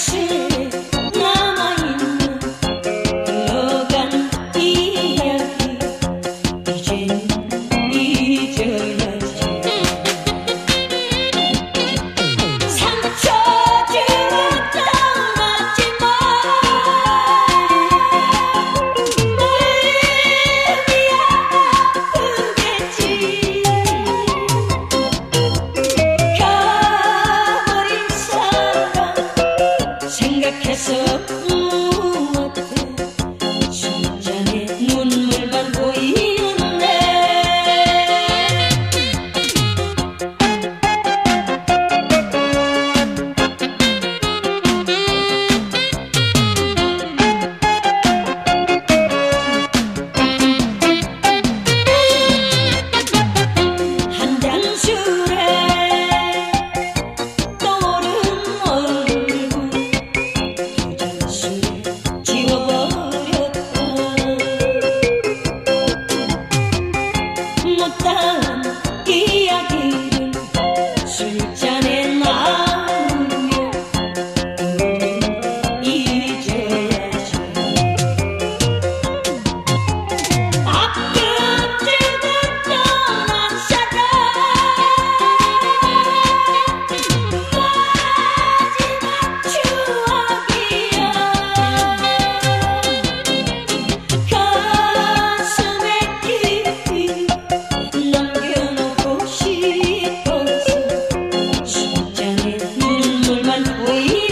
가 kiss up. 唯一